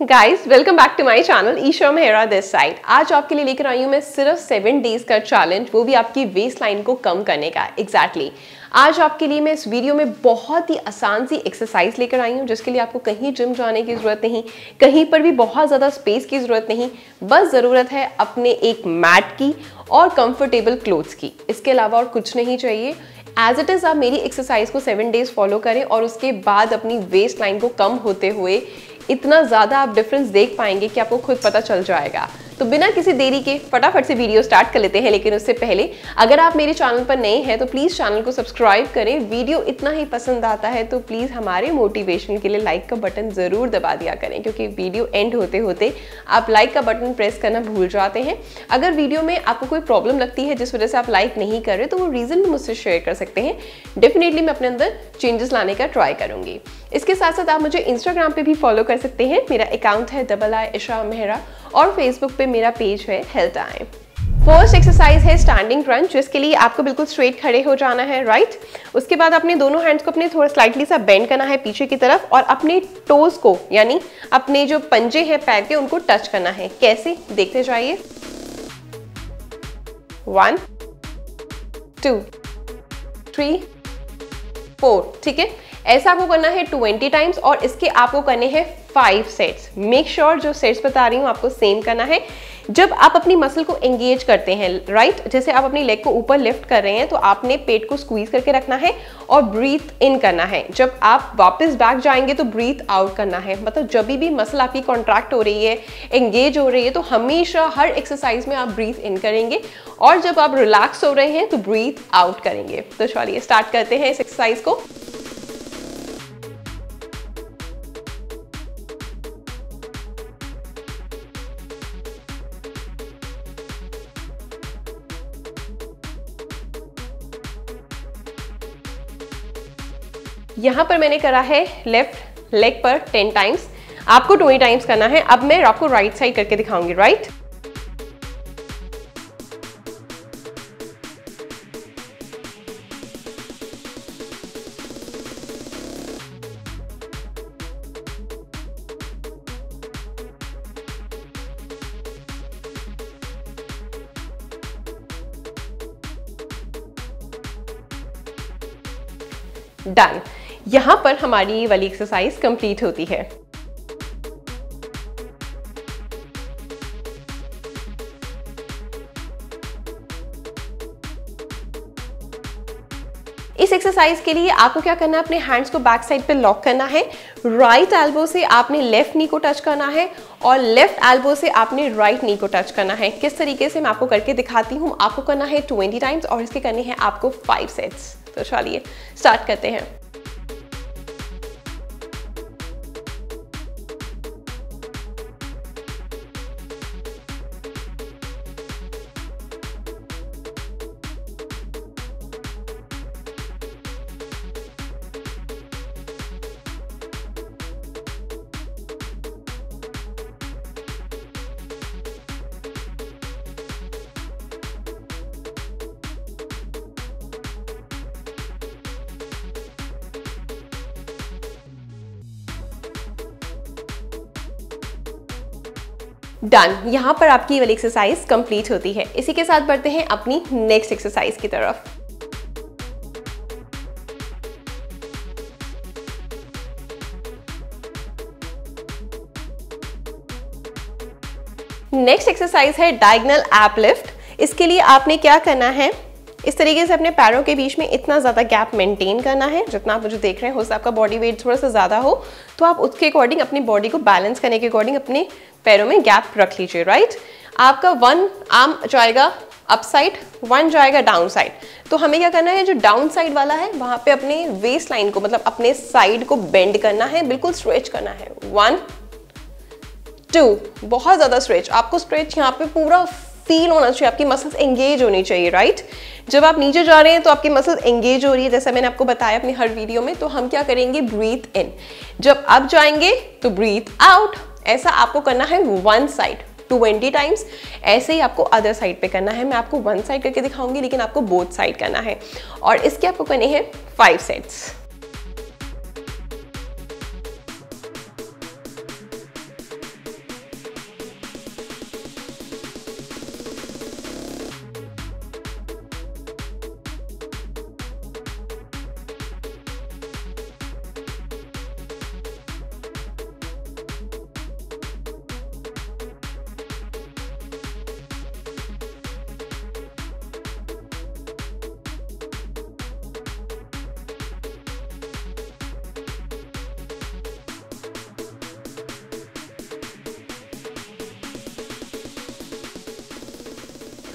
Guys welcome back to my channel Isha Mehra this side आज आपके लिए लेकर आई हूँ मैं सिर्फ़ सेवन डेज़ का चैलेंज वो भी आपकी वेस्ट लाइन को कम करने का। Exactly exactly. आज आपके लिए मैं इस वीडियो में बहुत ही आसान सी एक्सरसाइज लेकर आई हूँ, जिसके लिए आपको कहीं जिम जाने की ज़रूरत नहीं, कहीं पर भी बहुत ज़्यादा स्पेस की ज़रूरत नहीं, बस ज़रूरत है अपने एक मैट की और कंफर्टेबल क्लोथ्स की। इसके अलावा और कुछ नहीं चाहिए। एज इट इज़ आप मेरी एक्सरसाइज को सेवन डेज़ फॉलो करें और उसके बाद अपनी वेस्ट लाइन को कम होते हुए इतना ज़्यादा आप डिफरेंस देख पाएँगे कि आपको खुद पता चल जाएगा। तो बिना किसी देरी के फटाफट से वीडियो स्टार्ट कर लेते हैं, लेकिन उससे पहले अगर आप मेरे चैनल पर नए हैं तो प्लीज़ चैनल को सब्सक्राइब करें। वीडियो इतना ही पसंद आता है तो प्लीज़ हमारे मोटिवेशन के लिए लाइक का बटन ज़रूर दबा दिया करें, क्योंकि वीडियो एंड होते होते आप लाइक का बटन प्रेस करना भूल जाते हैं। अगर वीडियो में आपको कोई प्रॉब्लम लगती है, जिस वजह से आप लाइक नहीं कर रहे तो वो रीज़न भी मुझसे शेयर कर सकते हैं। डेफिनेटली मैं अपने अंदर चेंजेस लाने का ट्राई करूँगी। इसके साथ साथ आप मुझे इंस्टाग्राम पे भी फॉलो कर सकते हैं। मेरा अकाउंट है डबल आई इशा मेहरा और फेसबुक पे मेरा पेज है हेल्थ टाइम फ़र्स्ट एक्सरसाइज है स्टैंडिंग क्रंच जिसके लिए आपको बिल्कुल स्ट्रेट खड़े हो जाना है राइट right? उसके बाद अपने दोनों हैंड्स को अपने थोड़ा स्लाइटली सा बेंड करना है पीछे की तरफ़ और अपने टोज को, यानी अपने जो पंजे हैं, पैर के, उनको टच करना है। कैसे? देखते जाइए। वन टू थ्री फोर ठीक है? ऐसा आपको करना है 20 टाइम्स और इसके आपको करने हैं फाइव सेट्स मेक श्योर जो सेट्स बता रही हूँ, आपको सेम करना है। जब आप अपनी मसल को एंगेज करते हैं राइट right? जैसे आप अपनी लेग को ऊपर लिफ्ट कर रहे हैं तो आपने पेट को स्क्वीज करके रखना है और ब्रीथ इन करना है। जब आप वापस बैक जाएँगे तो ब्रीथ आउट करना है। मतलब जब भी मसल आपकी कॉन्ट्रैक्ट हो रही है एंगेज हो रही है तो हमेशा हर एक्सरसाइज में आप ब्रीथ इन करेंगे। और जब आप रिलैक्स हो रहे हैं तो ब्रीथ आउट करेंगे। तो चलिए स्टार्ट करते हैं इस एक्सरसाइज को। यहाँ पर मैंने करा है लेफ़्ट लेग पर टेन टाइम्स आपको ट्वेंटी टाइम्स करना है। अब मैं आपको राइट साइड करके दिखाऊँगी राइट यहाँ पर हमारी वाली एक्सरसाइज कंप्लीट होती है। इस एक्सरसाइज के लिए आपको क्या करना है? अपने हैंड्स को बैक साइड पे लॉक करना है। राइट एल्बो से आपने लेफ़्ट नी को टच करना है और लेफ़्ट एल्बो से आपने राइट नी को टच करना है। किस तरीके से मैं आपको करके दिखाती हूँ? आपको करना है 20 टाइम्स और इसके करने हैं आपको 5 सेट्स तो चलिए स्टार्ट करते हैं। डन यहाँ पर आपकी वाली एक्सरसाइज कंप्लीट होती है। इसी के साथ बढ़ते हैं अपनी नेक्स्ट एक्सरसाइज की तरफ़। नेक्स्ट एक्सरसाइज है डायगनल एप लिफ्ट इसके लिए आपने क्या करना है? इस तरीके से अपने पैरों के बीच में इतना ज़्यादा गैप मेंटेन करना है, जितना आप मुझे देख रहे हैं, हो सकता आपका बॉडी वेट थोड़ा सा ज़्यादा हो तो आप उसके अकॉर्डिंग अपनी बॉडी को बैलेंस करने के अकॉर्डिंग अपने पैरों में गैप रख लीजिए राइट आपका वन आर्म जाएगा अप साइड वन जाएगा डाउन साइड तो हमें क्या करना है जो डाउन साइड वाला है, वहाँ पे अपने वेस्ट लाइन को मतलब अपने साइड को बेंड करना है, बिल्कुल स्ट्रेच करना है. वन टू बहुत ज़्यादा स्ट्रेच आपको स्ट्रेच यहाँ पे पूरा फील होना चाहिए, आपकी मसल्स एंगेज होनी चाहिए राइट जब आप नीचे जा रहे हैं तो आपकी मसल्स एंगेज हो रही है, जैसा मैंने आपको बताया अपनी हर वीडियो में तो हम क्या करेंगे ब्रीथ इन जब आप जाएँगे तो ब्रीथ आउट ऐसा आपको करना है वन साइड 20 टाइम्स ऐसे ही आपको अदर साइड पे करना है। मैं आपको वन साइड करके दिखाऊँगी, लेकिन आपको बोथ साइड करना है। और इसके आपको करने हैं फाइव सेट्स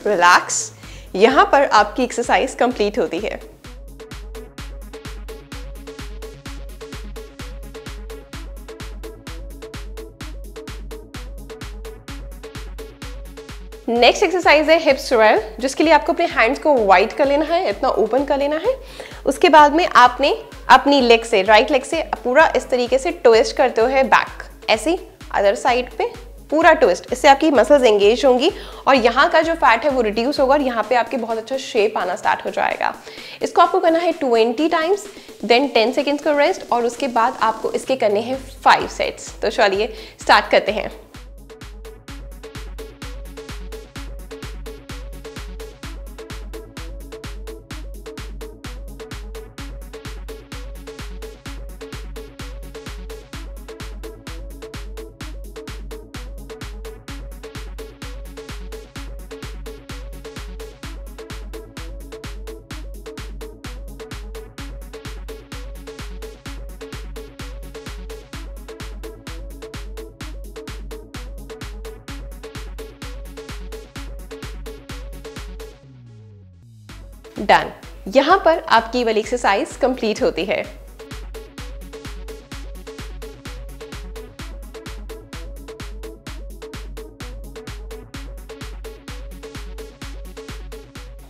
रिलैक्स यहाँ पर आपकी एक्सरसाइज कंप्लीट होती है। नेक्स्ट एक्सरसाइज है हिप्स ट्वेल्व जिसके लिए आपको अपने हैंड्स को वाइड कर लेना है, इतना ओपन कर लेना है। उसके बाद में आपने अपनी लेग से राइट लेग से पूरा इस तरीके से ट्विस्ट करते हुए बैक ऐसे अदर साइड पे। पूरा ट्विस्ट इससे आपकी मसल्स एंगेज होंगी और यहाँ का जो फैट है वो रिड्यूस होगा और यहाँ पे आपके बहुत अच्छा शेप आना स्टार्ट हो जाएगा। इसको आपको करना है 20 टाइम्स देन टेन सेकेंड्स का रेस्ट और उसके बाद आपको इसके करने हैं फाइव सेट्स तो चलिए स्टार्ट करते हैं। डन यहाँ पर आपकी वाली एक्सरसाइज कंप्लीट होती है।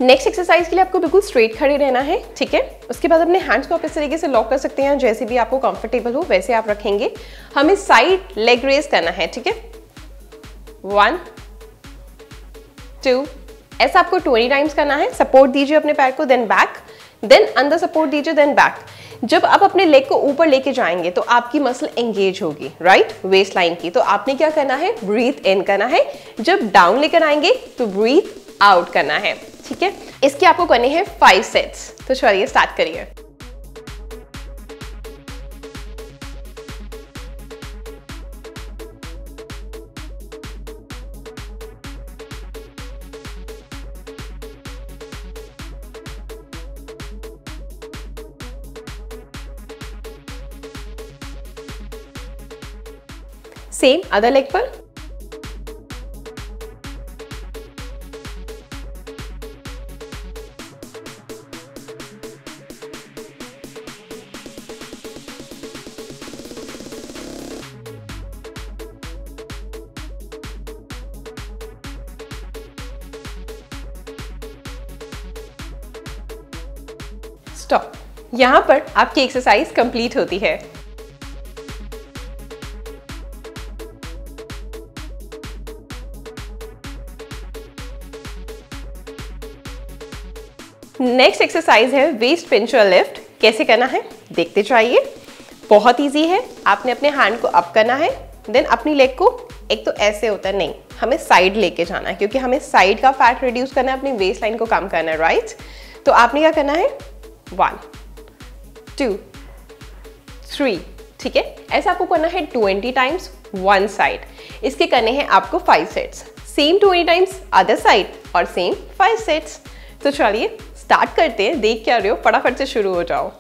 नेक्स्ट एक्सरसाइज के लिए आपको बिल्कुल स्ट्रेट खड़े रहना है, ठीक है? उसके बाद अपने हैंड्स को आप इस तरीके से लॉक कर सकते हैं, जैसे भी आपको कंफर्टेबल हो, वैसे आप रखेंगे। हमें साइड लेग रेज करना है, ठीक है? वन टू ऐसा आपको 20 टाइम्स करना है सपोर्ट दीजिए अपने पैर को देन बैक देन अंदर सपोर्ट दीजिए देन बैक जब आप अपने लेग को ऊपर लेके जाएँगे तो आपकी मसल एंगेज होगी राइट वेस्ट लाइन की. तो आपने क्या करना है? ब्रीथ इन करना है. जब डाउन लेकर आएँगे तो ब्रीथ आउट करना है, ठीक है? इसके आपको करने हैं फाइव सेट्स तो चलिए स्टार्ट करिए। सेम अदर लेग पर स्टॉप यहाँ पर आपकी एक्सरसाइज कंप्लीट होती है। नेक्स्ट एक्सरसाइज है वेस्ट पिंचर लिफ्ट कैसे करना है? देखते जाइए। बहुत इजी है। आपने अपने हैंड को अप करना है। देन अपनी लेग को एक तो ऐसे होता नहीं, हमें साइड लेके जाना है, क्योंकि हमें साइड का फैट रिड्यूस करना है, अपनी वेस्ट लाइन को कम करना है राइट तो आपने क्या करना है? वन टू थ्री ठीक है? ऐसा आपको करना है ट्वेंटी टाइम्स वन साइड इसके करने हैं आपको five sets same twenty times other side और सेम फाइव सेट्स तो चलिए स्टार्ट करते हैं, देख क्या रहे हो, फटाफट से शुरू हो जाओ।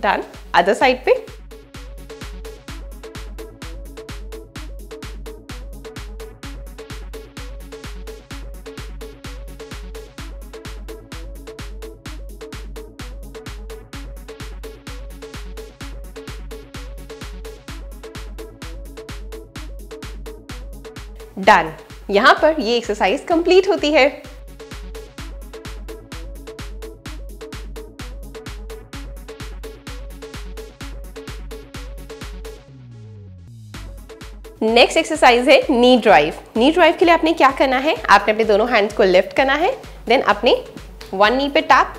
डन अदर साइड पे? डन यहाँ पर ये एक्सरसाइज कंप्लीट होती है। नेक्स्ट एक्सरसाइज है नी ड्राइव नी ड्राइव के लिए आपने क्या करना है? आपने अपने दोनों हैंड्स को लिफ्ट करना है देन अपने वन नी पे टैप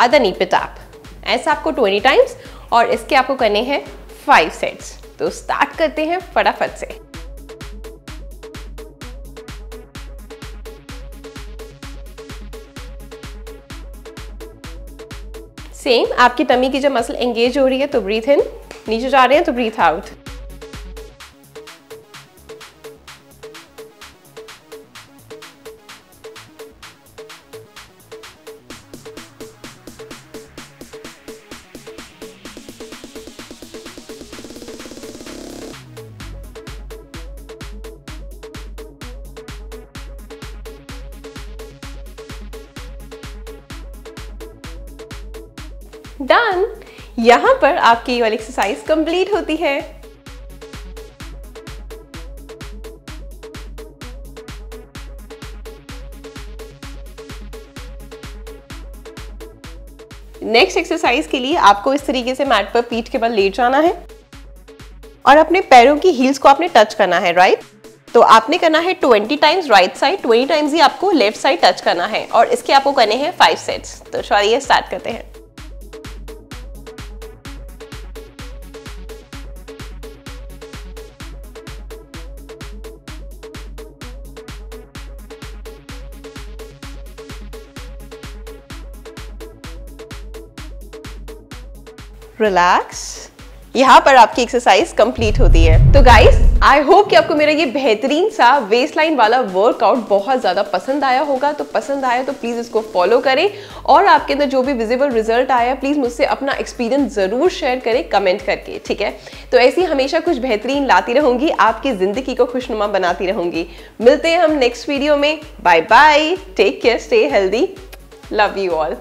अदर नी पे टैप ऐसा आपको 20 टाइम्स और इसके आपको करने हैं फाइव सेट्स तो स्टार्ट करते हैं फटाफट से। सेम आपकी टमी की जब मसल एंगेज हो रही है तो ब्रीथ इन नीचे जा रहे हैं तो ब्रीथ आउट डन यहाँ पर आपकी ये वाली एक्सरसाइज कंप्लीट होती है। नेक्स्ट एक्सरसाइज के लिए आपको इस तरीके से मैट पर पीठ के बल लेट जाना है। और अपने पैरों की हील्स को आपने टच करना है राइट तो आपने करना है 20 टाइम्स राइट साइड 20 टाइम्स ही आपको लेफ़्ट साइड टच करना है। और इसके आपको करने हैं फाइव सेट्स तो चलिए स्टार्ट करते हैं। रिलैक्स यहाँ पर आपकी एक्सरसाइज कंप्लीट होती है। तो गाइस आई होप कि आपको मेरा ये बेहतरीन सा वेस्ट लाइन वाला वर्कआउट बहुत ज़्यादा पसंद आया होगा। तो पसंद आया तो प्लीज़ इसको फॉलो करें। और आपके अंदर जो भी विजिबल रिज़ल्ट आया प्लीज़ मुझसे अपना एक्सपीरियंस ज़रूर शेयर करें कमेंट करके, ठीक है? तो ऐसी हमेशा कुछ बेहतरीन लाती रहूँगी, आपकी ज़िंदगी को खुशनुमा बनाती रहूँगी। मिलते हैं हम नेक्स्ट वीडियो में। Bye bye take care stay healthy love you all